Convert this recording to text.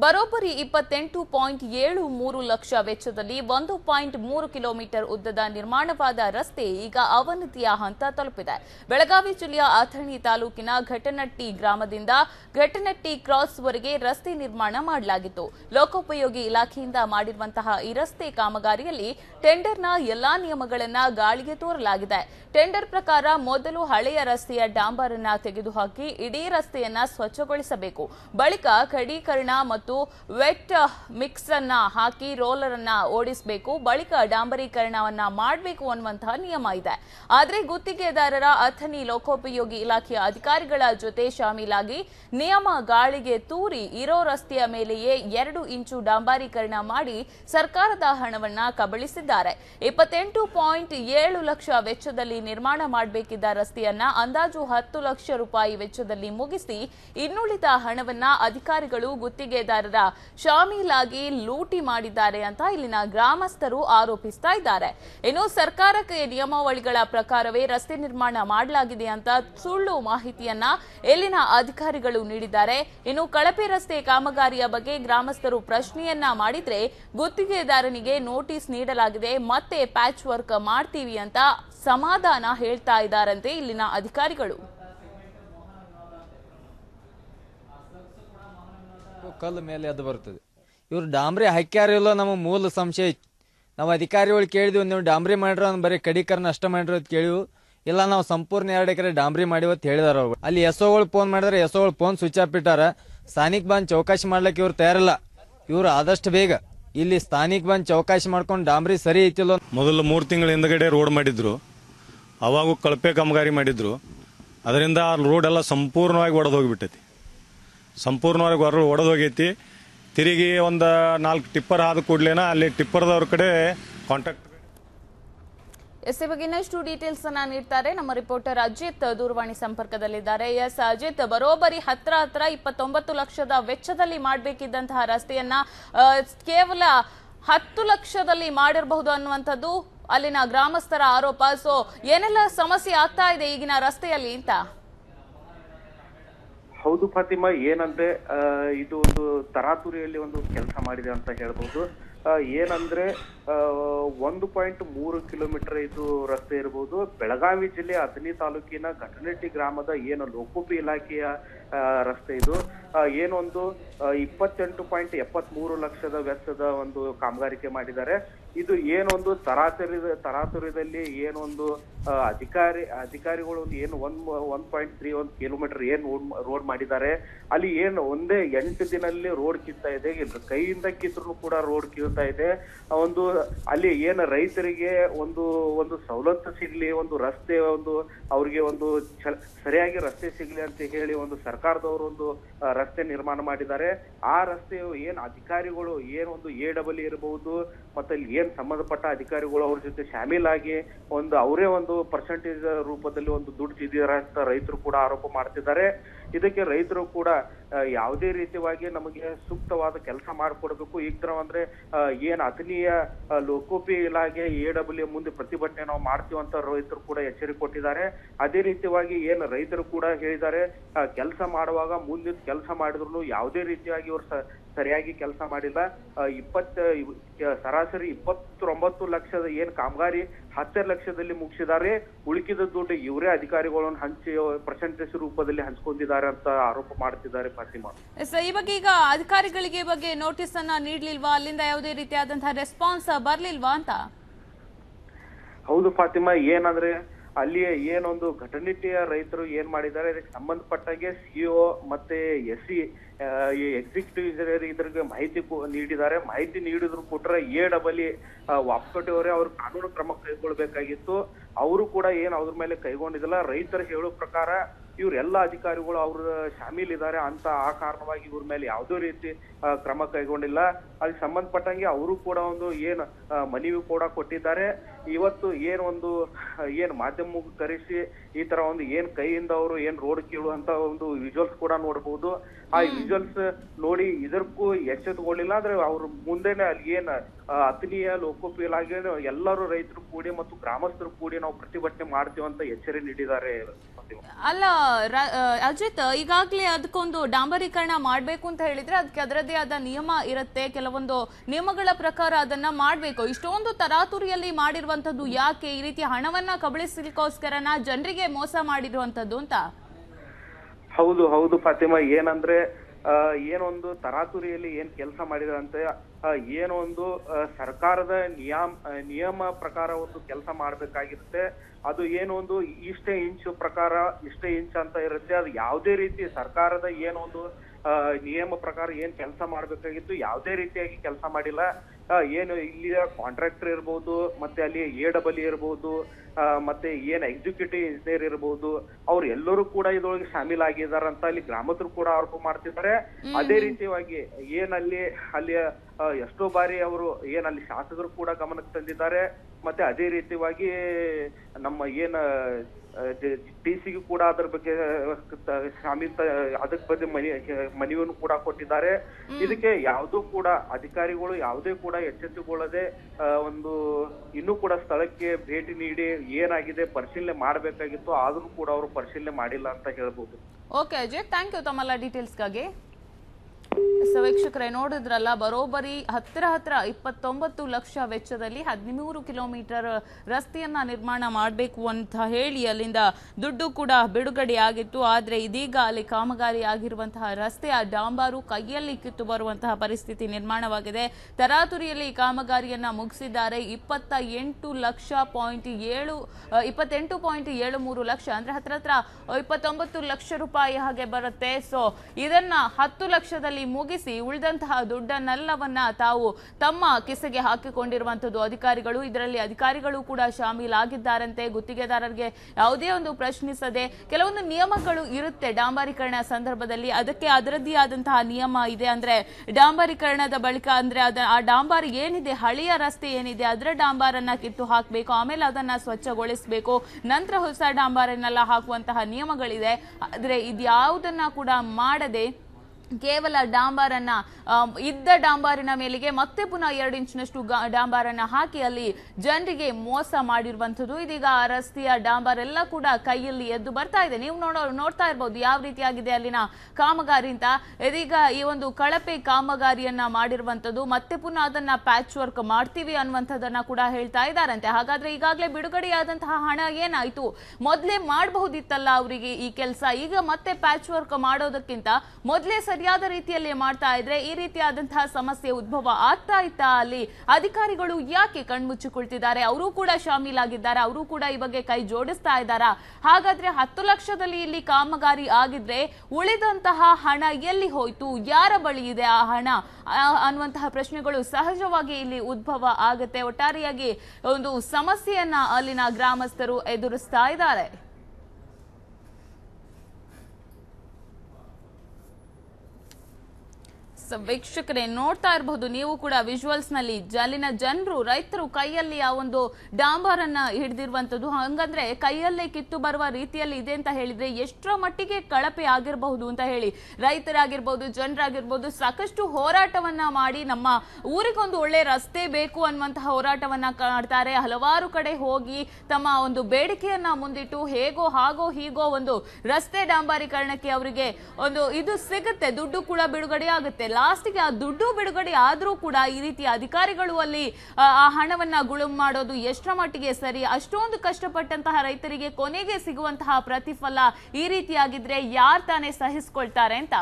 ಬರೋಬ್ಬರಿ ಇಪ್ಪತ್ತೆಂಟು ಪಾಯಿಂಟ್ ಏಳು ಮೂರು ಲಕ್ಷ ವೆಚ್ಚದಲ್ಲಿ ಒಂದು ಪಾಯಿಂಟ್ ಮೂರು ಕಿಲೋಮೀಟರ್ ಉದ್ದದ ನಿರ್ಮಾಣವಾದ ರಸ್ತೆ ಈಗ ಅವನತಿಯ ಹಂತ ತಲುಪಿದೆ. ಬೆಳಗಾವಿ ಜಿಲ್ಲೆಯ ಅಥಣಿ ತಾಲೂಕಿನ ಘಟನಟ್ಟಿ ಗ್ರಾಮದಿಂದ ಘಟನಟ್ಟಿ ಕ್ರಾಸ್ವರೆಗೆ ರಸ್ತೆ ನಿರ್ಮಾಣ ಮಾಡಲಾಗಿತ್ತು. ಲೋಕೋಪಯೋಗಿ ಇಲಾಖೆಯಿಂದ ಮಾಡಿರುವಂತಹ ಈ ರಸ್ತೆ ಕಾಮಗಾರಿಯಲ್ಲಿ ಟೆಂಡರ್ನ ಎಲ್ಲಾ ನಿಯಮಗಳನ್ನು ಗಾಳಿಗೆ ತೋರಲಾಗಿದೆ. ಟೆಂಡರ್ ಪ್ರಕಾರ ಮೊದಲು ಹಳೆಯ ರಸ್ತೆಯ ಡಾಂಬರನ್ನ ತೆಗೆದುಹಾಕಿ ಇಡೀ ರಸ್ತೆಯನ್ನ ಸ್ವಚ್ಛಗೊಳಿಸಬೇಕು. ಬಳಿಕ ಖಡೀಕರಣ ಮತ್ತು ವೆಟ್ ಮಿಕ್ಸ್ ಅನ್ನ ಹಾಕಿ ರೋಲರ್ ಅನ್ನ ಓಡಿಸಬೇಕು, ಬಳಿಕ ಡಾಂಬರೀಕರಣವನ್ನ ಮಾಡಬೇಕು ಅನ್ನುವಂತಹ ನಿಯಮ ಇದೆ. ಆದರೆ ಗುತ್ತಿಗೆದಾರರ ಅಥಣಿ ಲೋಕೋಪಯೋಗಿ ಇಲಾಖೆಯ ಅಧಿಕಾರಿಗಳ ಜೊತೆ ಶಾಮೀಲಾಗಿ ನಿಯಮ ಗಾಳಿಗೆ ತೂರಿ ಇರೋ ರಸ್ತೆಯ ಮೇಲೆಯೇ ಎರಡು ಇಂಚು ಡಾಂಬಾರೀಕರಣ ಮಾಡಿ ಸರ್ಕಾರದ ಹಣವನ್ನ ಕಬಳಿಸಿದ್ದಾರೆ. ಇಪ್ಪತ್ತೆಂಟು ಪಾಯಿಂಟ್ ಏಳು ಲಕ್ಷ ವೆಚ್ಚದಲ್ಲಿ ನಿರ್ಮಾಣ ಮಾಡಬೇಕಿದ್ದ ರಸ್ತೆಯನ್ನ ಅಂದಾಜು ಹತ್ತು ಲಕ್ಷ ರೂಪಾಯಿ ವೆಚ್ಚದಲ್ಲಿ ಮುಗಿಸಿ ಇನ್ನುಳಿದ ಹಣವನ್ನ ಅಧಿಕಾರಿಗಳು ಗುತ್ತಿಗೆದಾರರ ಶಾಮೀಲಾಗಿ ಲೂಟಿ ಮಾಡಿದ್ದಾರೆ ಅಂತ ಇಲ್ಲಿನ ಗ್ರಾಮಸ್ಥರು ಆರೋಪಿಸ್ತಾ ಇದ್ದಾರೆ. ಇನ್ನು ಸರ್ಕಾರಕ್ಕೆ ನಿಯಮಾವಳಿಗಳ ಪ್ರಕಾರವೇ ರಸ್ತೆ ನಿರ್ಮಾಣ ಮಾಡಲಾಗಿದೆ ಅಂತ ಸುಳ್ಳು ಮಾಹಿತಿಯನ್ನ ಇಲ್ಲಿನ ಅಧಿಕಾರಿಗಳು ನೀಡಿದ್ದಾರೆ. ಇನ್ನು ಕಳಪೆ ರಸ್ತೆ ಕಾಮಗಾರಿಯ ಬಗ್ಗೆ ಗ್ರಾಮಸ್ಥರು ಪ್ರಶ್ನೆಯನ್ನ ಮಾಡಿದ್ರೆ ಗುತ್ತಿಗೆದಾರನಿಗೆ ನೋಟಿಸ್ ನೀಡಲಾಗಿದೆ. ಮತ್ತೆ ಪ್ಯಾಚ್ ವರ್ಕ್ ಮಾಡ್ತೀವಿ ಅಂತ ಸಮಾಧಾನ ಹೇಳ್ತಾ ಇದ್ದಾರಂತೆ ಇಲ್ಲಿನ ಅಧಿಕಾರಿಗಳು. ಕಲ್ಲು ಮೇಲೆ ಅದು ಬರ್ತದೆ ಇವ್ರು ಡಾಂಬ್ರಿ ಹಾಕ್ಯಾರಿಲ್ಲ ನಮಗೆ ಮೂಲ ಸಂಶಯ. ನಾವು ಅಧಿಕಾರಿಗಳು ಕೇಳಿದ್ವಿ, ನೀವು ಡಾಂಬ್ರಿ ಮಾಡ್ರ ಬರೀ ಕಡಿಕರ್ನ ನಷ್ಟ ಮಾಡಿರೋ ಅಂತ ಕೇಳಿವು. ಇಲ್ಲ, ನಾವು ಸಂಪೂರ್ಣ ಎರಡು ಎಕರೆ ಡಾಂಬ್ರಿ ಮಾಡಿವತ್ತು ಹೇಳಿದಾರ ಅವ್ರು. ಅಲ್ಲಿ ಎಸ್ಒಗಳು ಫೋನ್ ಮಾಡಿದ್ರೆ, ಎಸ್ಒಗಳು ಫೋನ್ ಸ್ವಿಚ್ ಆಫ್ ಇಟ್ಟಾರ. ಸ್ಥಾನಿಕ್ ಬಂದ್ ಚೌಕಾಶಿ ಮಾಡ್ಲಿಕ್ಕೆ ಇವ್ರು ತಯಾರಿಲ್ಲ. ಇವ್ರು ಆದಷ್ಟು ಬೇಗ. ಇಲ್ಲಿ ಸ್ಥಾನಿಕ್ ಬಂದ್ ಚೌಕಾಶಿ ಮಾಡ್ಕೊಂಡು ಡಾಂಬ್ರಿ ಸರಿ ಐತಿಲ್ಲ ಮೊದಲು ಮೂರು ತಿಂಗಳ ಹಿಂದಗಡೆ ರೋಡ್ ಮಾಡಿದ್ರು. ಅವಾಗೂ ಕಳಪೆ ಕಾಮಗಾರಿ ಮಾಡಿದ್ರು. ಅದರಿಂದ ರೋಡ್ ಎಲ್ಲ ಸಂಪೂರ್ಣವಾಗಿ ಒಡೆದು ಹೋಗಿಬಿಟ್ಟೈತಿ ಸಂಪೂರ್ಣವಾಗಿ ಹೊರ ಒಡೆದು ಹೋಗೈತಿ ತಿರುಗಿ ಒಂದು ನಾಲ್ಕು ಟಿಪ್ಪರ್ ಆದ ಕೂಡಲೇನ ಅಲ್ಲಿ ಟಿಪ್ಪರ್ದವ್ರ ಕಡೆ ಕಾಂಟ್ಯಾಕ್ಟ್ ಎಸ್, ಈ ಬಗ್ಗೆ ಇನ್ನಷ್ಟು ಡೀಟೇಲ್ಸ್ ಅನ್ನ ನೀಡ್ತಾರೆ ನಮ್ಮ ರಿಪೋರ್ಟರ್ ಅಜಿತ್ ದೂರವಾಣಿ ಸಂಪರ್ಕದಲ್ಲಿದ್ದಾರೆ. ಎಸ್, ಅಜಿತ್, ಬರೋಬರಿ ಹತ್ರ ಹತ್ರ ಇಪ್ಪತ್ತೊಂಬತ್ತು ಲಕ್ಷದ ವೆಚ್ಚದಲ್ಲಿ ಮಾಡಬೇಕಿದ್ದಂತಹ ರಸ್ತೆಯನ್ನ ಕೇವಲ ಹತ್ತು ಲಕ್ಷದಲ್ಲಿ ಮಾಡಿರಬಹುದು ಅನ್ನುವಂಥದ್ದು ಅಲ್ಲಿನ ಗ್ರಾಮಸ್ಥರ ಆರೋಪ. ಸೊ ಏನೆಲ್ಲ ಸಮಸ್ಯೆ ಆಗ್ತಾ ಇದೆ ಈಗಿನ ರಸ್ತೆಯಲ್ಲಿ ಅಂತ? ಹೌದು ಫಾತಿಮಾ, ಏನಂದ್ರೆ ಇದು ಒಂದು ತರಾತುರಿಯಲ್ಲಿ ಒಂದು ಕೆಲಸ ಮಾಡಿದೆ ಅಂತ ಹೇಳ್ಬೋದು. ಏನಂದ್ರೆ ಒಂದು ಪಾಯಿಂಟ್ ಮೂರು ಕಿಲೋಮೀಟರ್ ಇದು ರಸ್ತೆ ಇರಬಹುದು ಬೆಳಗಾವಿ ಜಿಲ್ಲೆ ಅಥಣಿ ತಾಲೂಕಿನ ಘಟನೆಟ್ಟಿ ಗ್ರಾಮದ ಏನು ಲೋಕೋಪಿ ಇಲಾಖೆಯ ರಸ್ತೆ ಇದು. ಏನೊಂದು ಇಪ್ಪತ್ತೆಂಟು ಪಾಯಿಂಟ್ ಎಪ್ಪತ್ಮೂರು ಲಕ್ಷದ ವೆಚ್ಚದ ಒಂದು ಕಾಮಗಾರಿಕೆ ಮಾಡಿದ್ದಾರೆ. ಇದು ಏನೊಂದು ತರಾತುರಿ, ತರಾತುರಿದಲ್ಲಿ ಏನೊಂದು ಅಧಿಕಾರಿ, ಅಧಿಕಾರಿಗಳು ಒಂದು ಏನು ಒನ್ ಒನ್ ಪಾಯಿಂಟ್ ತ್ರೀ ಒಂದು ಕಿಲೋಮೀಟರ್ ಏನ್ ರೋಡ್ ಮಾಡಿದ್ದಾರೆ. ಅಲ್ಲಿ ಏನು ಒಂದೇ ಎಂಟು ದಿನಲ್ಲಿ ರೋಡ್ ಕಿತ್ತಾ ಇದೆ. ಕೈಯಿಂದ ಕಿತ್ತರೂ ಕೂಡ ರೋಡ್ ಕೀಳ್ತಾ ಇದೆ. ಒಂದು ಅಲ್ಲಿ ಏನು ರೈತರಿಗೆ ಒಂದು ಒಂದು ಸವಲತ್ತು ಸಿಗ್ಲಿ, ಒಂದು ರಸ್ತೆ ಒಂದು ಅವ್ರಿಗೆ ಒಂದು ಸರಿಯಾಗಿ ರಸ್ತೆ ಸಿಗ್ಲಿ ಅಂತ ಹೇಳಿ ಒಂದು ಸರ್ಕಾರದವರು ಒಂದು ರಸ್ತೆ ನಿರ್ಮಾಣ ಮಾಡಿದ್ದಾರೆ. ಆ ರಸ್ತೆಯು ಏನ್ ಅಧಿಕಾರಿಗಳು ಏನ್ ಒಂದು ಎ ಡಬಲ್ ಇರಬಹುದು, ಮತ್ತೆ ಅಲ್ಲಿ ಏನ್ ಸಂಬಂಧಪಟ್ಟ ಅಧಿಕಾರಿಗಳು ಅವ್ರ ಜೊತೆ ಶಾಮೀಲಾಗಿ ಒಂದು, ಅವರೇ ಒಂದು ಪರ್ಸೆಂಟೇಜ್ ರೂಪದಲ್ಲಿ ಒಂದು ದುಡ್ಡು ತಿದ್ದಿದ್ದಾರೆ ಅಂತ ರೈತರು ಕೂಡ ಆರೋಪ ಮಾಡ್ತಿದ್ದಾರೆ. ಇದಕ್ಕೆ ರೈತರು ಕೂಡ ಯಾವುದೇ ರೀತಿಯಾಗಿ ನಮಗೆ ಸೂಕ್ತವಾದ ಕೆಲಸ ಮಾಡಿಕೊಡ್ಬೇಕು. ತರ ಅಂದ್ರೆ ಏನ್ ಅತನೀಯ ಲೋಕೋಪಿ ಇಲಾಖೆ ಎ ಡಬ್ಲ್ಯೂ ಮುಂದೆ ಪ್ರತಿಭಟನೆ ನಾವು ಮಾಡ್ತೀವಂತ ರೈತರು ಕೂಡ ಎಚ್ಚರಿಕೆ ಕೊಟ್ಟಿದ್ದಾರೆ. ಅದೇ ರೀತಿಯಾಗಿ ಏನ್ ರೈತರು ಕೂಡ ಹೇಳಿದ್ದಾರೆ ಕೆಲಸ ಮಾಡುವಾಗ ಮುಂದಿನ ಕೆಲಸ ಮಾಡಿದ್ರು ಯಾವುದೇ ರೀತಿಯಾಗಿ ಇವರು ಸರಿಯಾಗಿ ಕೆಲಸ ಮಾಡಿಲ್ಲ. ಇಪ್ಪತ್ತ ಸರಾಸರಿ ಇಪ್ಪತ್ತೊಂಬತ್ತು ಲಕ್ಷದ ಏನ್ ಕಾಮಗಾರಿ ಹತ್ತು ಲಕ್ಷದಲ್ಲಿ ಮುಗಿಸಿದ್ದಾರೆ. ಉಳಿಕಿದ ದುಡ್ಡು ಇವರೇ ಅಧಿಕಾರಿಗಳನ್ನು ಹಂಚಿ ಪರ್ಸೆಂಟೇಜ್ ರೂಪದಲ್ಲಿ ಹಂಚ್ಕೊಂಡಿದ್ದಾರೆ ಅಂತ ಆರೋಪ ಮಾಡ್ತಿದ್ದಾರೆ ಫಾತಿಮಾ. ಇವಾಗ ಈ ಬಗ್ಗೆ ಈಗ ಅಧಿಕಾರಿಗಳಿಗೆ ಬಗ್ಗೆ ನೋಟಿಸ್ ಅನ್ನ ನೀಡ್ಲಿಲ್ವಾ? ಅಲ್ಲಿಂದ ಯಾವುದೇ ರೀತಿಯಾದಂತಹ ರೆಸ್ಪಾನ್ಸ್ ಬರ್ಲಿಲ್ವಾ ಅಂತ? ಹೌದು ಫಾತಿಮಾ ಏನಂದ್ರೆ ಅಲ್ಲಿ ಏನೊಂದು ಘಟನಿಟ್ಟಿಯ ರೈತರು ಏನ್ ಮಾಡಿದ್ದಾರೆ, ಇದಕ್ಕೆ ಸಂಬಂಧಪಟ್ಟಾಗೆ ಸಿಇಒ ಮತ್ತೆ ಎಸ್ ಸಿ ಎಕ್ಸಿಕ್ಯೂಟಿವ್ ಇಂಜಿನಿಯರ್ ಇದ್ರಿಗೆ ಮಾಹಿತಿ ನೀಡಿದ್ದಾರೆ. ಮಾಹಿತಿ ನೀಡಿದ್ರು ಕೊಟ್ರೆ ಎ ಡಬಲ್ ವಾಪಸ್ಕೊಟ್ಟಿವರೇ ಅವ್ರು ಕಾನೂನು ಕ್ರಮ ಕೈಗೊಳ್ಬೇಕಾಗಿತ್ತು. ಅವರು ಕೂಡ ಏನ್ ಅದ್ರ ಮೇಲೆ ಕೈಗೊಂಡಿದ್ದಿಲ್ಲ. ರೈತರು ಹೇಳೋ ಪ್ರಕಾರ ಇವ್ರೆಲ್ಲ ಅಧಿಕಾರಿಗಳು ಅವ್ರ ಶಾಮೀಲಿದ್ದಾರೆ ಅಂತ ಆ ಕಾರಣವಾಗಿ ಇವ್ರ ಮೇಲೆ ಯಾವುದೇ ರೀತಿ ಕ್ರಮ ಕೈಗೊಂಡಿಲ್ಲ. ಅದಕ್ಕೆ ಸಂಬಂಧಪಟ್ಟಂಗೆ ಅವರು ಕೂಡ ಒಂದು ಏನ್ ಮನವಿ ಕೂಡ ಕೊಟ್ಟಿದ್ದಾರೆ. ಇವತ್ತು ಏನ್ ಒಂದು ಏನು ಮಾಧ್ಯಮ ಕರೆಸಿ ಈ ತರ ಒಂದು ಏನ್ ಕೈಯಿಂದ ಅವರು ಏನ್ ರೋಡ್ ಕೀಳುವಂತ ಒಂದು ವಿಜುವಲ್ಸ್ ಕೂಡ ನೋಡಬಹುದು ಆ ವಿಜುವಲ್ಸ್ ನೋಡಿ ಇದಕ್ಕೂ ಎಚ್ಚೆತ್ತುಕೊಳ್ಳಿಲ್ಲ. ಅಂದ್ರೆ ಅವ್ರ ಮುಂದೆನೆ ಅಲ್ಲಿ ಏನ್ ಅತ್ನೀಯ ಲೋಕೋಪಯೋಗಿ ಎಲ್ಲರೂ ರೈತರು ಕೂಡಿ ಮತ್ತು ಗ್ರಾಮಸ್ಥರು ಕೂಡಿ ನಾವು ಪ್ರತಿಭಟನೆ ಮಾಡ್ತೀವಿ ಅಂತ ಎಚ್ಚರಿ ನೀಡಿದ್ದಾರೆ ಅಲ್ಲ ಅಜಿತ್ ಈಗಾಗ್ಲೇ ಅದಕ್ಕೊಂದು ಡಾಂಬರೀಕರಣ ಮಾಡಬೇಕು ಅಂತ ಹೇಳಿದ್ರೆ ಅದಕ್ಕೆ ಅದರದ್ದೇ ಆದ ನಿಯಮ ಇರುತ್ತೆ. ಕೆಲವೊಂದು ನಿಯಮಗಳ ಪ್ರಕಾರ ಅದನ್ನ ಮಾಡಬೇಕು. ಇಷ್ಟೊಂದು ತರಾತುರಿಯಲ್ಲಿ ಮಾಡಿರುವಂತದ್ದು ಯಾಕೆ? ಈ ರೀತಿ ಹಣವನ್ನ ಕಬಳಿಸಲಿಕ್ಕೋಸ್ಕರನ ಜನರಿಗೆ ಮೋಸ ಮಾಡಿರುವಂತದ್ದು ಅಂತ? ಹೌದು ಹೌದು ಫಾತಿಮಾ. ಏನಂದ್ರೆ ಏನೊಂದು ತರಾತುರಿಯಲ್ಲಿ ಏನ್ ಕೆಲಸ ಮಾಡಿದಂತೆ ಏನೊಂದು ಸರ್ಕಾರದ ನಿಯಮ ನಿಯಮ ಪ್ರಕಾರ ಒಂದು ಕೆಲಸ ಮಾಡ್ಬೇಕಾಗಿರುತ್ತೆ. ಅದು ಏನೊಂದು ಇಷ್ಟೇ ಇಂಚು ಪ್ರಕಾರ, ಇಷ್ಟೇ ಇಂಚ್ ಅಂತ ಇರುತ್ತೆ. ಅದು ಯಾವುದೇ ರೀತಿ ಸರ್ಕಾರದ ಏನೊಂದು ನಿಯಮ ಪ್ರಕಾರ ಏನ್ ಕೆಲಸ ಮಾಡ್ಬೇಕಾಗಿತ್ತು ಯಾವುದೇ ರೀತಿಯಾಗಿ ಕೆಲಸ ಮಾಡಿಲ್ಲ. ಏನು ಇಲ್ಲಿಯ ಕಾಂಟ್ರಾಕ್ಟರ್ ಇರ್ಬೋದು ಮತ್ತೆ ಅಲ್ಲಿ ಎ ಡಬಲ್ ಇರ್ಬೋದು ಮತ್ತೆ ಏನ್ ಎಕ್ಸಿಕ್ಯೂಟಿವ್ ಇಂಜಿನಿಯರ್ ಇರ್ಬೋದು ಅವ್ರು ಎಲ್ಲರೂ ಕೂಡ ಇದ್ರೊಳಗೆ ಶಾಮೀಲ್ ಆಗಿದ್ದಾರೆ ಅಂತ ಅಲ್ಲಿ ಗ್ರಾಮಸ್ಥರು ಕೂಡ ಆರೋಪ ಮಾಡ್ತಿದ್ದಾರೆ. ಅದೇ ರೀತಿಯಾಗಿ ಏನಲ್ಲಿ ಅಲ್ಲಿ ಎಷ್ಟೋ ಬಾರಿ ಅವರು ಏನಲ್ಲಿ ಶಾಸಕರು ಕೂಡ ಗಮನಕ್ಕೆ ತಂದಿದ್ದಾರೆ. ಮತ್ತೆ ಅದೇ ರೀತಿಯಾಗಿ ನಮ್ಮ ಏನ್ ಡಿ ಸಿಗೂ ಕೂಡ ಅದರ ಬಗ್ಗೆ ಶಾಮಿ ಶಾಮೀಲ್ ಅದಕ್ಕೆ ಬಗ್ಗೆ ಮನಿ ಮನವಿಯನ್ನು ಕೂಡ ಕೊಟ್ಟಿದ್ದಾರೆ. ಇದಕ್ಕೆ ಯಾವುದೂ ಕೂಡ ಅಧಿಕಾರಿಗಳು ಯಾವುದೇ ಕೂಡ ಎಚ್ಚೆತ್ತುಕೊಳ್ಳದೆ ಒಂದು ಇನ್ನೂ ಕೂಡ ಸ್ಥಳಕ್ಕೆ ಭೇಟಿ ನೀಡಿ ಏನಾಗಿದೆ ಪರಿಶೀಲನೆ ಮಾಡಬೇಕಾಗಿತ್ತು ಆದ್ರೂ ಕೂಡ ಅವರು ಪರಿಶೀಲನೆ ಮಾಡಿಲ್ಲ ಅಂತ ಹೇಳ್ಬೋದು. ಓಕೆ ಅಜಯ್ ಥ್ಯಾಂಕ್ ಯು ತಮ್ಮೆಲ್ಲ ಡೀಟೇಲ್ಸ್ಗಾಗಿ ಸೊ ವೀಕ್ಷಕರೇ, ನೋಡಿದ್ರಲ್ಲ, ಬರೋಬ್ಬರಿ ಹತ್ತಿರ ಹತ್ತಿರ ಇಪ್ಪತ್ತೊಂಬತ್ತು ಲಕ್ಷ ವೆಚ್ಚದಲ್ಲಿ ಹದಿಮೂರು ಕಿಲೋಮೀಟರ್ ರಸ್ತೆಯನ್ನ ನಿರ್ಮಾಣ ಮಾಡಬೇಕು ಅಂತ ಹೇಳಿ ಅಲ್ಲಿಂದ ದುಡ್ಡು ಕೂಡ ಬಿಡುಗಡೆ ಆಗಿತ್ತು. ಆದರೆ ಇದೀಗ ಅಲ್ಲಿ ಕಾಮಗಾರಿ ಆಗಿರುವಂತಹ ರಸ್ತೆಯ ಡಾಂಬಾರು ಕೈಯಲ್ಲಿ ಕಿತ್ತು ಬರುವಂತಹ ಪರಿಸ್ಥಿತಿ ನಿರ್ಮಾಣವಾಗಿದೆ. ತರಾತುರಿಯಲ್ಲಿ ಕಾಮಗಾರಿಯನ್ನ ಮುಗಿಸಿದ್ದಾರೆ. ಇಪ್ಪತ್ತ ಎಂಟು ಲಕ್ಷ ಪಾಯಿಂಟ್ ಏಳು ಇಪ್ಪತ್ತೆಂಟು ಪಾಯಿಂಟ್ ಏಳು ಮೂರು ಲಕ್ಷ, ಅಂದ್ರೆ ಹತ್ರ ಹತ್ರ ಇಪ್ಪತ್ತೊಂಬತ್ತು ಲಕ್ಷ ರೂಪಾಯಿ ಹಾಗೆ ಬರುತ್ತೆ. ಸೊ ಇದನ್ನ ಹತ್ತು ಲಕ್ಷದಲ್ಲಿ ಮುಗಿಸಿ ಉಳಿದಂತಹ ದುಡ್ಡನ್ನೆಲ್ಲವನ್ನ ತಾವು ತಮ್ಮ ಕಿಸೆಗೆ ಹಾಕಿಕೊಂಡಿರುವಂತದ್ದು ಅಧಿಕಾರಿಗಳು. ಇದರಲ್ಲಿ ಅಧಿಕಾರಿಗಳು ಕೂಡ ಶಾಮೀಲಾಗಿದ್ದಾರಂತೆ. ಗುತ್ತಿಗೆದಾರರಿಗೆ ಯಾವುದೇ ಒಂದು ಪ್ರಶ್ನಿಸದೆ ಕೆಲವೊಂದು ನಿಯಮಗಳು ಇರುತ್ತೆ ಡಾಂಬಾರೀಕರಣ ಸಂದರ್ಭದಲ್ಲಿ. ಅದಕ್ಕೆ ಅದರದ್ದೇ ಆದಂತಹ ನಿಯಮ ಇದೆ ಅಂದ್ರೆ ಡಾಂಬಾರೀಕರಣದ ಬಳಿಕ ಅಂದ್ರೆ ಅದ ಆ ಡಾಂಬಾರ್ ಏನಿದೆ, ಹಳೆಯ ರಸ್ತೆ ಏನಿದೆ, ಅದರ ಡಾಂಬಾರನ್ನ ಕಿತ್ತು ಹಾಕಬೇಕು, ಆಮೇಲೆ ಅದನ್ನ ಸ್ವಚ್ಛಗೊಳಿಸಬೇಕು, ನಂತರ ಹೊಸ ಡಾಂಬಾರನ್ನೆಲ್ಲ ಹಾಕುವಂತಹ ನಿಯಮಗಳಿದೆ. ಆದ್ರೆ ಇದ್ಯಾವುದನ್ನ ಕೂಡ ಮಾಡದೆ ಕೇವಲ ಡಾಂಬಾರನ್ನ ಇದ್ದ ಡಾಂಬಾರಿನ ಮೇಲೆಗೆ ಮತ್ತೆ ಪುನಃ ಎರಡು ಇಂಚಿನಷ್ಟು ಡಾಂಬಾರನ್ನ ಹಾಕಿ ಅಲ್ಲಿ ಜನರಿಗೆ ಮೋಸ ಮಾಡಿರುವಂಥದ್ದು. ಇದೀಗ ಆ ರಸ್ತೆಯ ಡಾಂಬಾರ್ ಎಲ್ಲ ಕೂಡ ಕೈಯಲ್ಲಿ ಎದ್ದು ಬರ್ತಾ ಇದೆ. ನೀವು ನೋಡೋ, ನೋಡ್ತಾ ಇರಬಹುದು ಯಾವ ರೀತಿಯಾಗಿದೆ ಅಲ್ಲಿನ ಕಾಮಗಾರಿ ಅಂತ. ಇದೀಗ ಈ ಒಂದು ಕಳಪೆ ಕಾಮಗಾರಿಯನ್ನ ಮಾಡಿರುವಂಥದ್ದು. ಮತ್ತೆ ಪುನಃ ಅದನ್ನ ಪ್ಯಾಚ್ ವರ್ಕ್ ಮಾಡ್ತೀವಿ ಅನ್ನುವಂಥದ್ದನ್ನ ಕೂಡ ಹೇಳ್ತಾ ಇದ್ದಾರಂತೆ. ಹಾಗಾದ್ರೆ ಈಗಾಗಲೇ ಬಿಡುಗಡೆಯಾದಂತಹ ಹಣ ಏನಾಯ್ತು? ಮೊದಲೇ ಮಾಡಬಹುದಿತ್ತಲ್ಲ ಅವರಿಗೆ ಈ ಕೆಲಸ? ಈಗ ಮತ್ತೆ ಪ್ಯಾಚ್ ವರ್ಕ್ ಮಾಡೋದಕ್ಕಿಂತ ಮೊದಲೇ ಸರಿಯಾದ ರೀತಿಯಲ್ಲಿ ಮಾಡ್ತಾ ಇದ್ರೆ ಈ ರೀತಿಯಾದಂತಹ ಸಮಸ್ಯೆ ಉದ್ಭವ ಆಗ್ತಾ ಇತ್ತಾ ಅಲ್ಲಿ ಅಧಿಕಾರಿಗಳು ಯಾಕೆ ಕಣ್ಮುಚ್ಚಿಕೊಳ್ತಿದ್ದಾರೆ? ಅವರು ಕೂಡ ಶಾಮೀಲಾಗಿದ್ದಾರೆ, ಅವರು ಕೂಡ ಈ ಬಗ್ಗೆ ಕೈ ಜೋಡಿಸ್ತಾ ಇದ್ದಾರಾ? ಹಾಗಾದ್ರೆ ಹತ್ತು ಲಕ್ಷದಲ್ಲಿ ಇಲ್ಲಿ ಕಾಮಗಾರಿ ಆಗಿದ್ರೆ ಉಳಿದಂತಹ ಹಣ ಎಲ್ಲಿ ಹೋಯ್ತು? ಯಾರ ಬಳಿ ಇದೆ ಆ ಹಣ? ಅನ್ನುವಂತಹ ಪ್ರಶ್ನೆಗಳು ಸಹಜವಾಗಿ ಇಲ್ಲಿ ಉದ್ಭವ ಆಗುತ್ತೆ. ಒಟ್ಟಾರೆಯಾಗಿ ಒಂದು ಸಮಸ್ಯೆಯನ್ನ ಅಲ್ಲಿನ ಗ್ರಾಮಸ್ಥರು ಎದುರಿಸ್ತಾ ಇದ್ದಾರೆ. ವೀಕ್ಷಕರೇ ನೋಡ್ತಾ ಇರಬಹುದು, ನೀವು ಕೂಡ ವಿಜುವಲ್ಸ್ನಲ್ಲಿ ಅಲ್ಲಿನ ಜನರು, ರೈತರು ಕೈಯಲ್ಲಿ ಆ ಒಂದು ಡಾಂಬಾರನ್ನ ಹಿಡಿದಿರುವಂತದ್ದು. ಹಂಗಂದ್ರೆ ಕೈಯಲ್ಲೇ ಕಿತ್ತು ಬರುವ ರೀತಿಯಲ್ಲಿ ಇದೆ ಅಂತ ಹೇಳಿದ್ರೆ ಎಷ್ಟರ ಮಟ್ಟಿಗೆ ಕಳಪೆ ಆಗಿರಬಹುದು ಅಂತ ಹೇಳಿ ರೈತರಾಗಿರ್ಬಹುದು ಜನರಾಗಿರ್ಬಹುದು ಸಾಕಷ್ಟು ಹೋರಾಟವನ್ನ ಮಾಡಿ ನಮ್ಮ ಊರಿಗೊಂದು ಒಳ್ಳೆ ರಸ್ತೆ ಬೇಕು ಅನ್ನುವಂತಹ ಹೋರಾಟವನ್ನ ಮಾಡ್ತಾರೆ ಹಲವಾರು ಕಡೆ ಹೋಗಿ ತಮ್ಮ ಒಂದು ಬೇಡಿಕೆಯನ್ನ ಮುಂದಿಟ್ಟು ಹೇಗೋ ಹಾಗೋ ಹೀಗೋ ಒಂದು ರಸ್ತೆ ಡಾಂಬಾರೀಕರಣಕ್ಕೆ ಅವರಿಗೆ ಒಂದು ಇದು ಸಿಗುತ್ತೆ. ದುಡ್ಡು ಕೂಡ ಬಿಡುಗಡೆ ಆಗುತ್ತೆ. ಲಾಸ್ಟ್ಗೆ ಆ ದುಡ್ಡು ಬಿಡುಗಡೆ ಆದರೂ ಕೂಡ ಈ ರೀತಿ ಅಧಿಕಾರಿಗಳು ಅಲ್ಲಿ ಆ, ಹಣವನ್ನ ಗುಳುಂ ಮಾಡೋದು ಎಷ್ಟರ ಮಟ್ಟಿಗೆ ಸರಿ? ಅಷ್ಟೊಂದು ಕಷ್ಟಪಟ್ಟಂತಹ ರೈತರಿಗೆ ಕೊನೆಗೆ ಸಿಗುವಂತಹ ಪ್ರತಿಫಲ ಈ ರೀತಿಯಾಗಿದ್ರೆ ಯಾರು ತಾನೇ ಸಹಿಸ್ಕೊಳ್ತಾರೆ ಅಂತ?